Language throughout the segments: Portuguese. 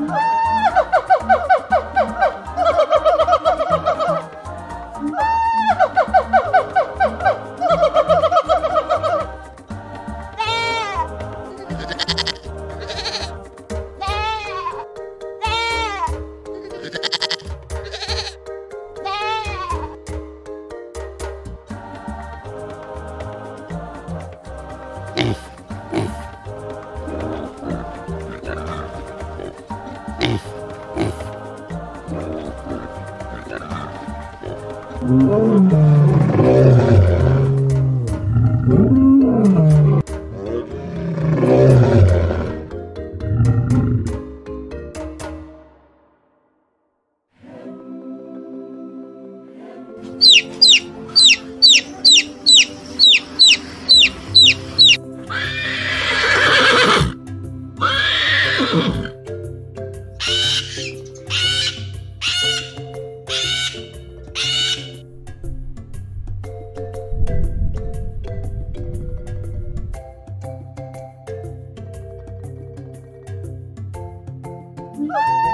Woo! Música Música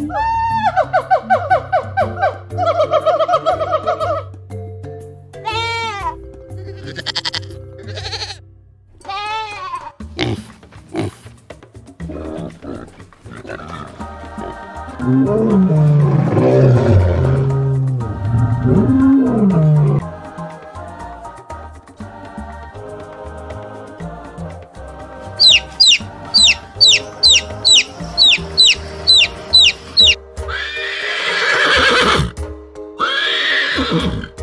Mm-hmm. you